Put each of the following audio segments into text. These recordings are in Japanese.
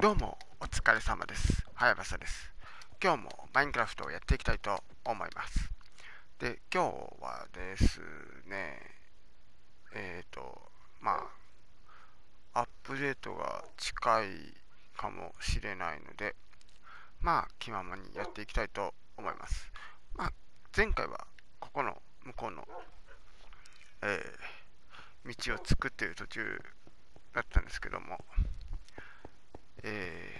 どうもお疲れ様です。はやばさです。今日もマインクラフトをやっていきたいと思います。で、今日はですね、えっ、ー、と、まあ、アップデートが近いかもしれないので、まあ、気ままにやっていきたいと思います。まあ、前回はここの向こうの、えー、道を作っている途中だったんですけども、え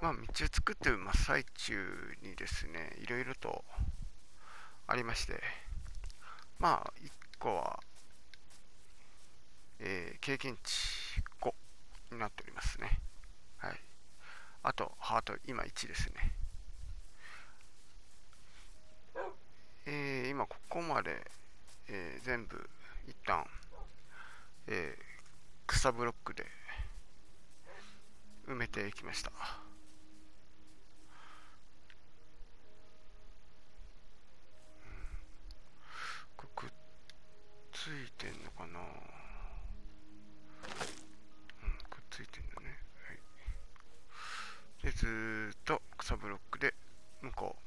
ー、まあ、道を作ってる真っ最中にですね、いろいろとありまして、まあ、1個は、えー、経験値5になっておりますね。はい。あと、ハート、今1ですね。えー、今、ここまで、えー、全部、一旦、えー、草ブロックで埋めていきました。くっついてんのかな？うん、くっついてんだね。はい。で、ずっと草ブロックで向こう。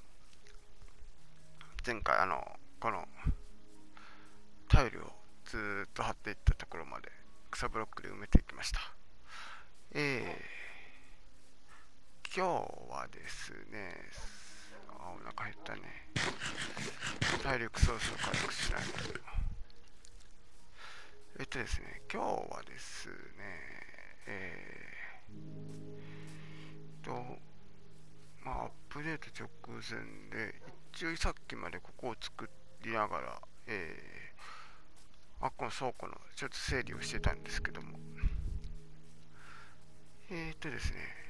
前回あの、このタイルをずっと張っていったところまで草ブロックで埋めていきました。えー、今日はですね、あ、お腹減ったね。体力ソースを回復しないと。えっとですね、今日はですね、えー、と、まあ、アップデート直前で、一応さっきまでここを作りながら、えー、あこの倉庫のちょっと整理をしてたんですけども、えー、っとですね、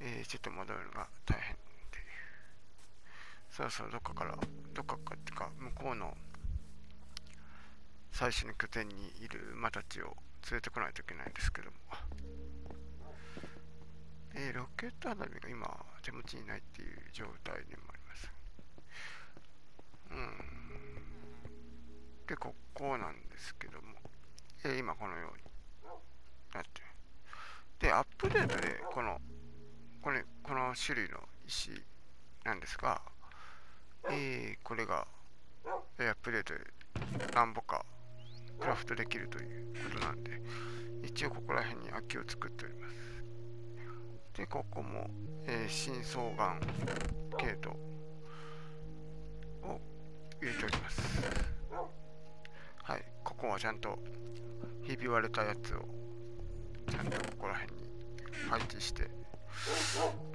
えー、ちょっと戻るのが大変っていう。そろそろどっかから、どっかかっていうか、向こうの最初の拠点にいる馬たちを連れてこないといけないんですけども。えー、ロケット花火が今手持ちにないっていう状態でもあります。うん。で、ここなんですけども、えー、今このようになって。で、アップデートでこの、これ、この種類の石なんですが、えー、これが、えー、アップデートで何ぼかクラフトできるということなんで、一応ここら辺に空きを作っております。で、ここも、えー、深層岩系統を入れております。はい、ここはちゃんとひび割れたやつをちゃんとここら辺に配置して、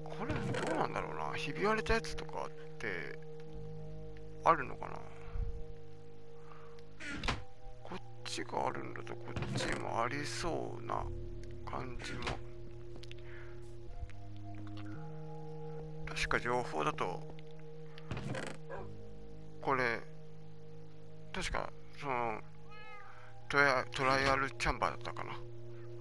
これどうなんだろうな、ひび割れたやつとかってあるのかな。こっちがあるんだとこっちもありそうな感じも。確か情報だとこれ確かそのトラトライアルチャンバーだったかな。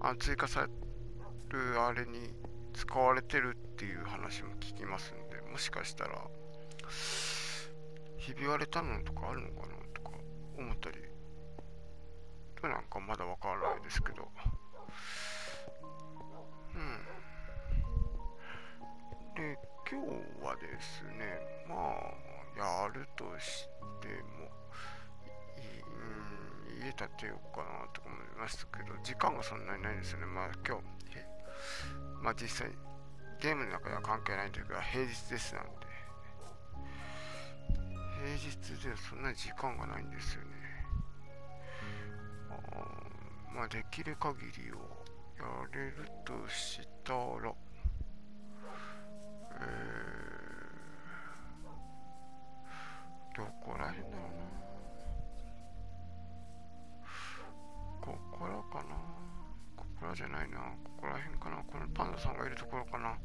あ追加されるあれに使われてるっていう話も聞きますんでもしかしたらひび割れたのとかあるのかなとか思ったりなんかまだわからないですけど。うん。で今日はですねまあやるとしてもうん家建てようかなとか思いますけど時間がそんなにないですよね。まあ今日まあ実際ゲームの中では関係ないんですが平日ですなんで平日ではそんな時間がないんですよね。まあできる限りをやれるとしたらえー、どこら辺だここらじゃないな。ここら辺かな。このパンダさんがいるところかな。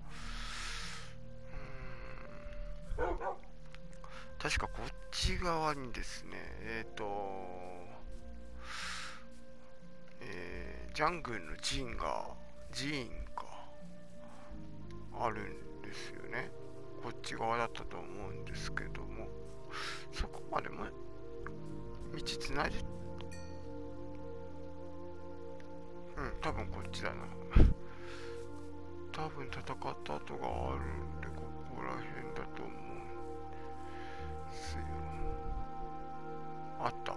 確かこっち側にですねえっ、ー、とえー、ジャングルの寺院が寺院か。あるんですよね。こっち側だったと思うんですけども。そこまでも道つないでうん多分こっちだな。多分戦った跡があるんでここら辺だと思うんですよ。あった。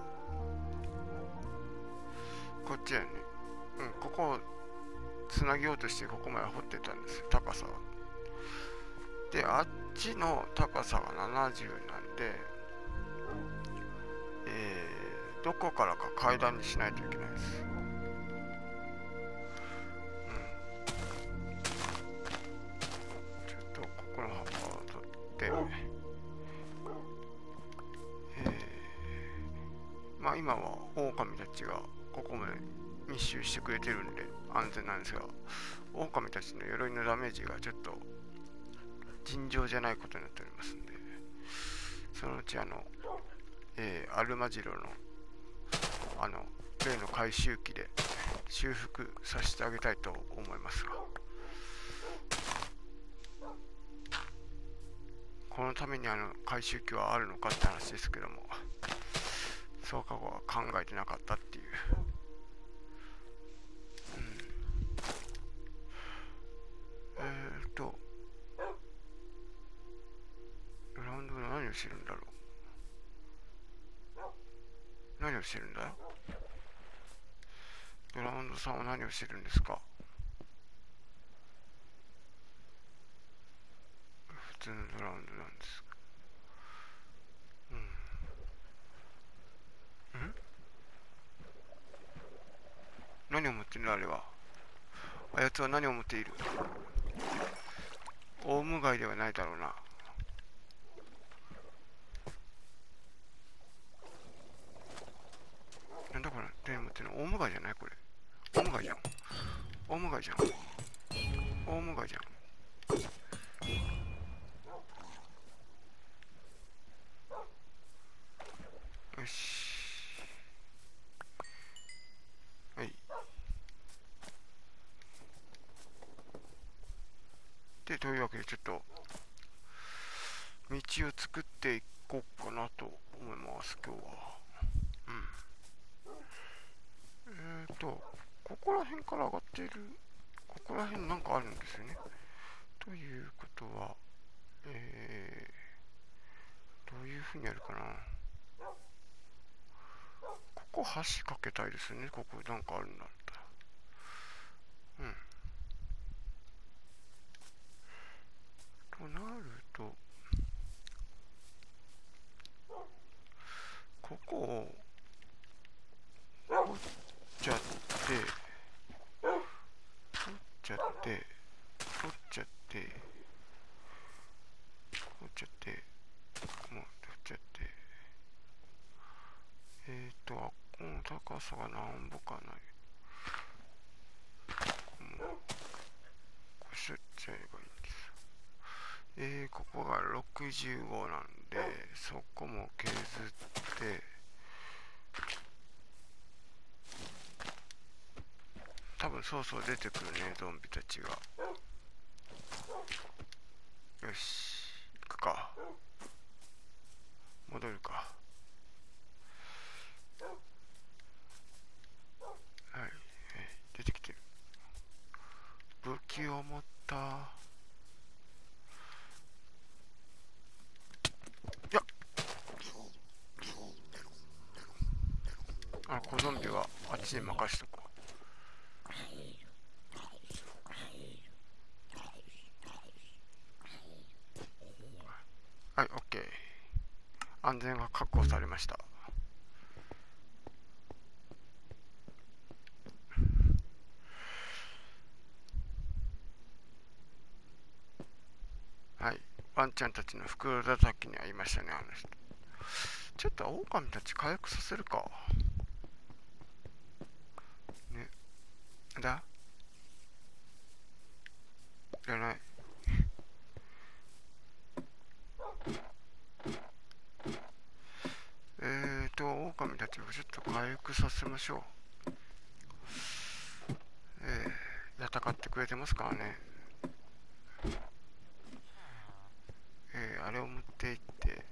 こっちやね。うんここをつなげようとしてここまで掘ってたんですよ。高さは。であっちの高さが70なんでえー、どこからか階段にしないといけないです。ちがここまで密集してくれてるんで安全なんですが狼たちの鎧のダメージがちょっと尋常じゃないことになっておりますんでそのうちあの、えー、アルマジロのあの例の回収機で修復させてあげたいと思いますがこのためにあの回収機はあるのかって話ですけどもそうかは考えてなかったっていう、うん、えー、っとラウンドで何をしてるんだろう。何をしてるんだ？よドラウンドさんは何をしてるんですか？普通のドラウンドなんですうんん何を持ってるあれは。あやつは何を持っている？オウムガイではないだろうな。なんだこれ？手持ってるの？オウムガイじゃないこれ。オウムガイじゃん。オウムガイじゃんオウムガイじゃんよしはいでというわけでちょっと道を作っていこうかなと思います今日はうんえーとここら辺から上がっているここら辺なんかあるんですよねということはえー、どういうふうにやるかな。ここ橋かけたいですね。ここなんかあるんだったら。うん。となるとここを掘っちゃって掘っちゃって掘っちゃって掘っちゃってもう掘っちゃってえっ、ー、とあこの高さが何ぼかないもうこうしちゃえばいいんですえー、ここが65なんでそこも削って多分そうそう出てくるねゾンビたちが。よし行くか。戻るかはい、はい、出てきてる。武器を持った。いや。あ小ゾンビはあっちに任しとこうはい OK 安全が確保されましたはいワンちゃんたちの袋叩きに会いましたねあの人。ちょっと狼たち回復させるか。ね。だ？じゃない。えーと狼たちをちょっと回復させましょう。えー、戦ってくれてますからねえー、あれを持っていって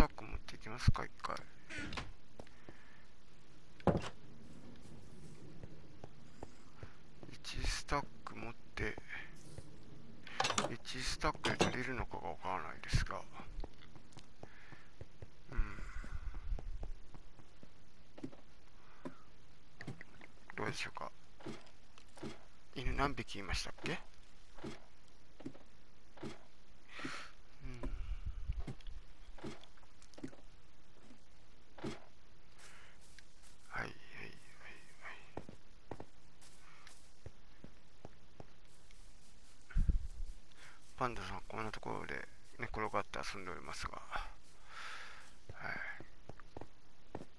タック持っていきますか一回1スタッで1スタックで足りるのかが分からないですが。うん。どうでしょうか。犬何匹いましたっけうんはいはいはいはいパンダさんこんなところで寝住んでおりますが。はい。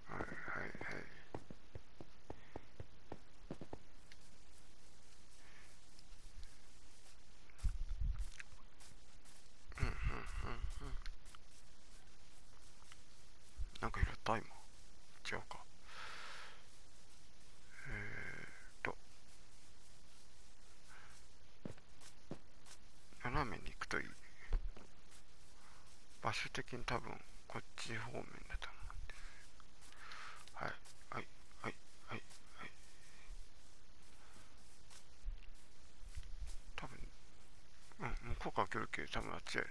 はいはいはい。うんうんうんうん。なんか拾った今違うかえー、っと斜めに行くといい近多分こっち方面だと思うんで。すはい。はい。はい。はい。はい。多分うん向こうから来るけど多分あっちや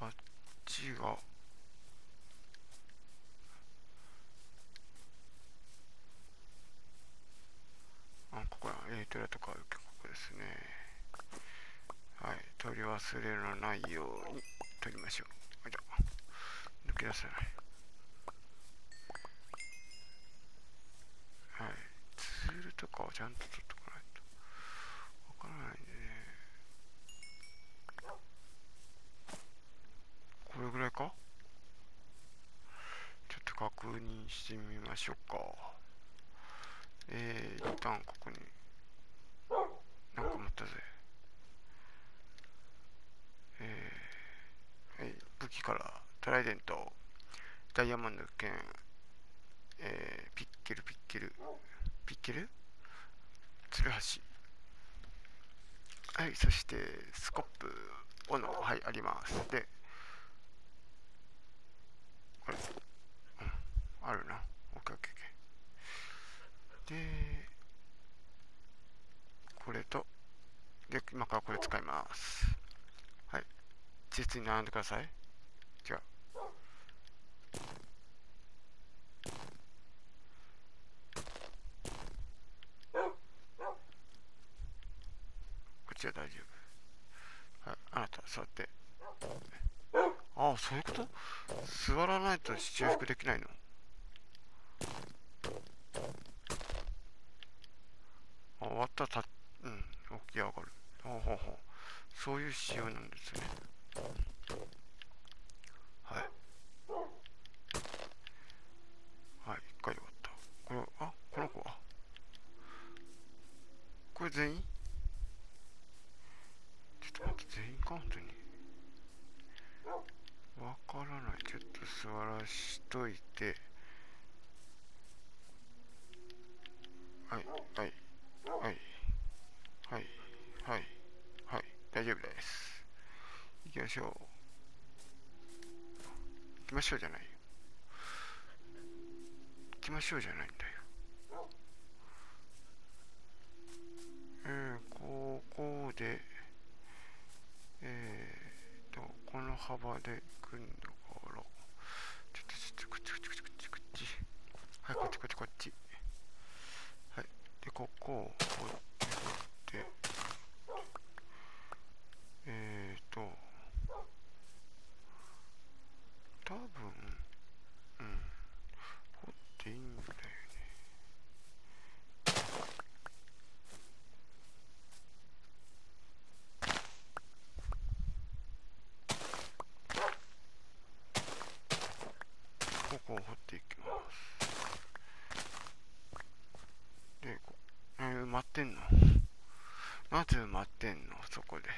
あっちがあここはエイトラとかあるけどここですねはい取り忘れのないように取りましょうあじゃあ抜け出せないはいツールとかをちゃんと取っとかないとわからないんでね。これぐらいか？ちょっと確認してみましょうか。えー、一旦ここに。なんか持ったぜ。えー、はい。武器から。トライデント。ダイヤモンド剣。えー、ピッケルピッケル。ピッケル？ツルハシはいそしてスコップ斧はいあります。でこれうんあるな。オッケーオッケーオッケーでこれとで今からこれ使います。はい。実に並んでください違うこっちは大丈夫はいあなた座って。ああそういうこと？座らないと修復できないの？あ終わった。らたうん起き上がる。ほうほうほう。そういう仕様なんですねはいはい一回終わったこれあこの子はこれ全員ちょっと待って全員か本当にわからないちょっと座らしといてはいはいはいはいはいはい大丈夫です。行きましょう行きましょうじゃない行きましょうじゃないんだよ。えー、ここでえーとこの幅で組んだからちょっとちょっとこっちこっちこっちこっち。こっちはいこっちこっちこっち。はい。でここをこうやってえーと多分うん掘っていいんだよねここを掘っていきますでこえー、埋まってんのつ埋まってんの？そこで。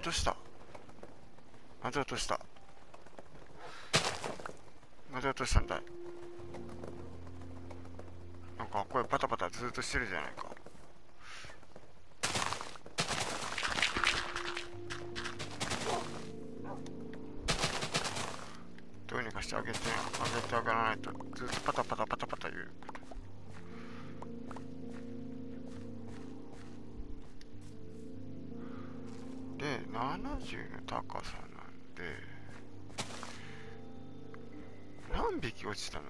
落とした。なぜ落とした。なぜ落としたんだ。いなんかこれパタパタずっとしてるじゃないか。どうにかしてあげてあげてあげらないとずっとパタパタパタパタ言う。の高さなんで何匹落ちたの？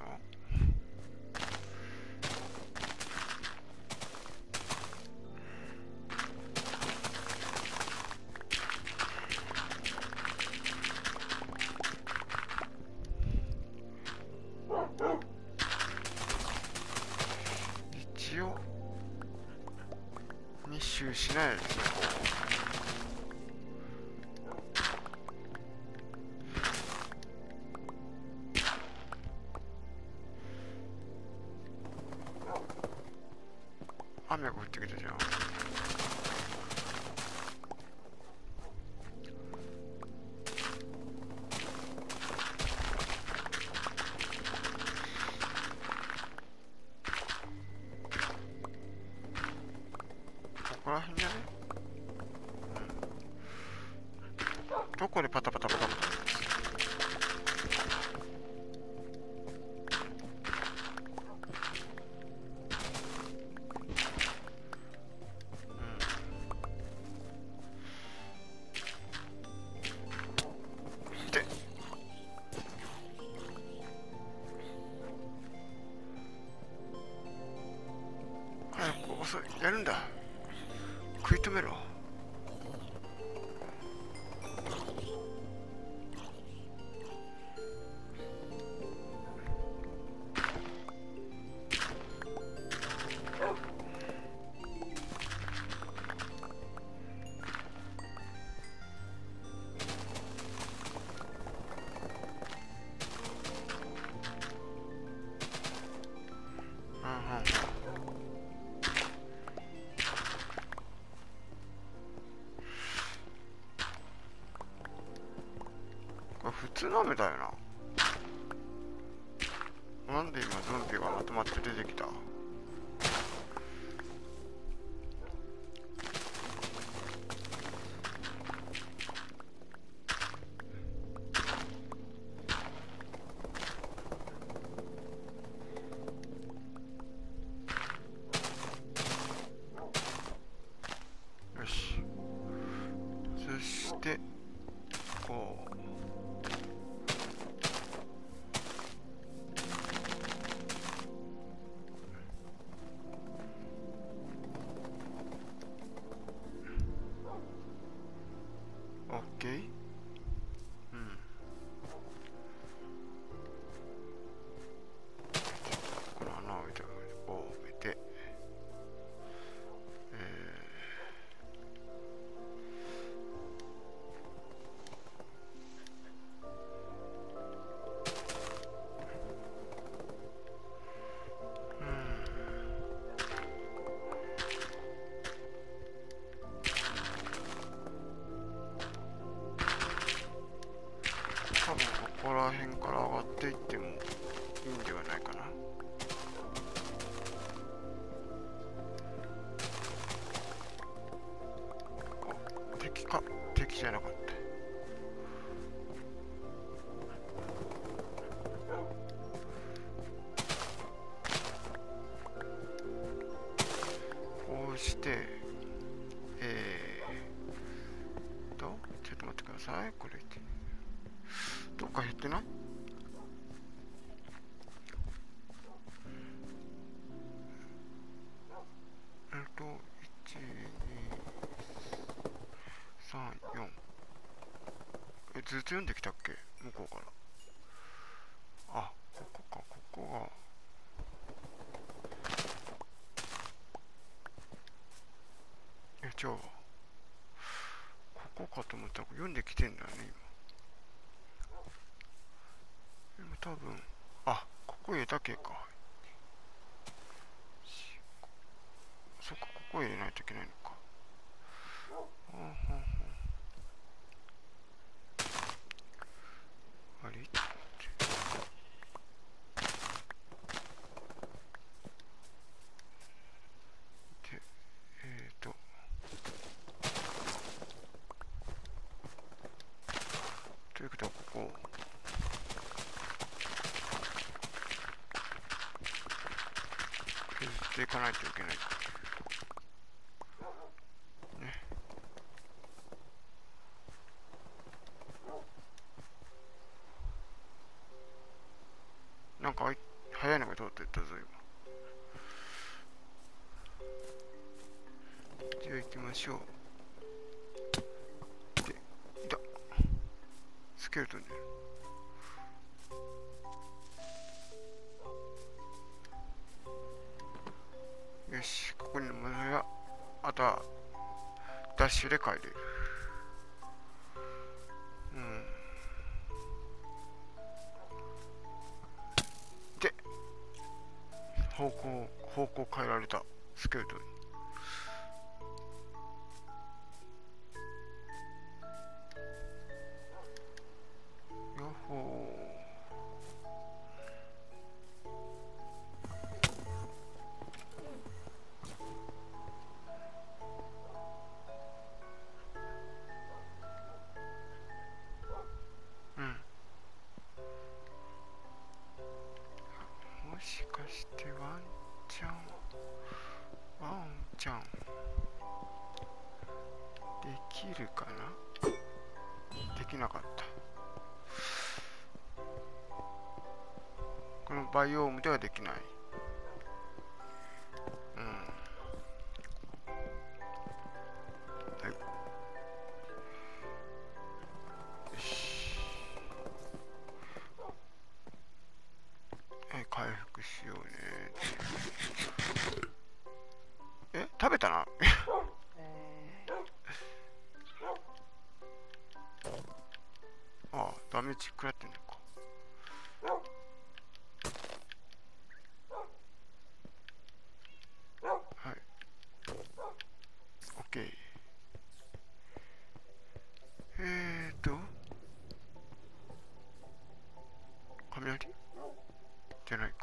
ここら辺じゃね、うん、どこでパタパタパタパタこれ普通の雨だよな。なんで今ゾンビがまとまって出てきた？読んできたっけ？向こうから。あここかここが。えじゃあここかと思ったら読んできてんだよね今。今多分あここ入れたけか。そっかここ入れないといけないのか。うんうんないといけない。なんか早いのが通ってったぞ今。じゃあ行きましょう。でいた。スケルトンねよしここにもやあとはダッシュで帰れる。うん。で方向方向変えられたスケートに。してワンちゃんワンちゃんできるかな？できなかった。このバイオームではできない。OK えーと雷じゃない。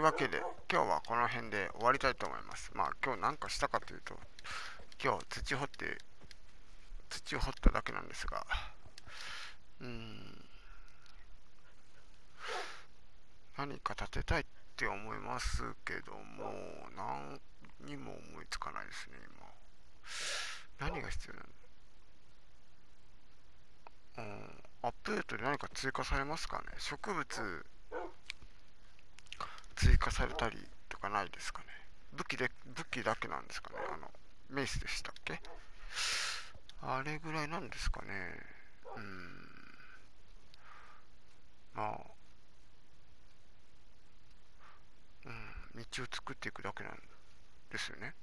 というわけで今日はこの辺で終わりたいと思います。まあ今日何かしたかというと今日土掘って土掘っただけなんですがうん何か建てたいって思いますけども何にも思いつかないですね今。何が必要なのうんアップデートで何か追加されますかね？植物追加されたりとかないですかね。武器で武器だけなんですかね。あのメイスでしたっけ？あれぐらいなんですかね。うん。まあ。うん。道を作っていくだけなんですよね。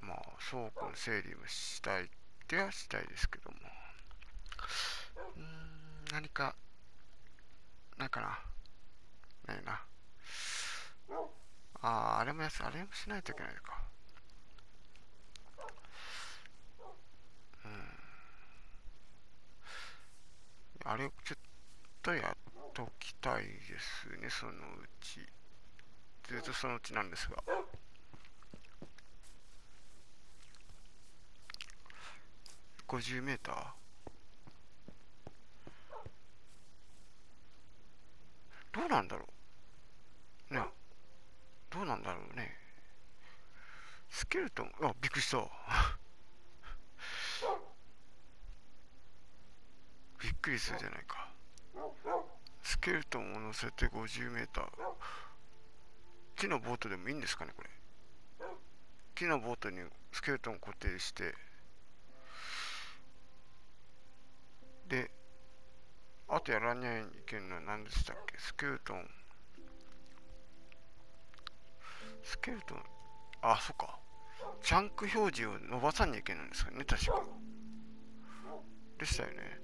まあ倉庫の整理もしたいってはしたいですけども。うん。何かないかな。ないな。ああ、あれもや、あれもしないといけないのか。うん。あれをっとやっときたいですね、そのうち。ずっとそのうちなんですが。50メーター？どうなんだろう。ね。どうなんだろうね。スケルトンあびっくりした。びっくりするじゃないか。スケルトンを乗せて 50m 木のボートでもいいんですかねこれ。木のボートにスケルトンを固定して。であとやらにゃいけんのは何でしたっけ？スケルトン。スケルトン。あそっか。チャンク表示を伸ばさにゃいけないんですかね確か。でしたよね。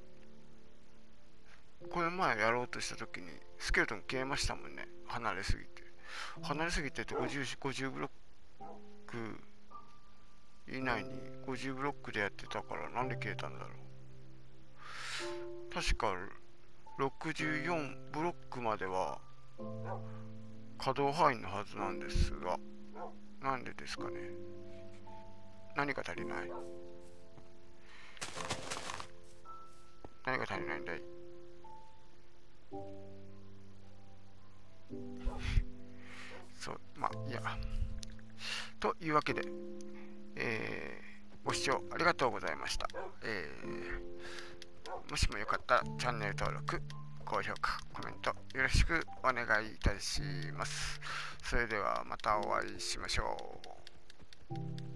これ前やろうとした時にスケルトン消えましたもんね。離れすぎて。離れすぎてて 50, 50ブロック以内に50ブロックでやってたからなんで消えたんだろう。確か64ブロックまでは可動範囲のはずなんですがなんでですかね？何が足りない？何が足りないんだい？そうまあいや。というわけで、えー、ご視聴ありがとうございました、えー、もしもよかったらチャンネル登録高評価コメントよろしくお願いいたします。それではまたお会いしましょう。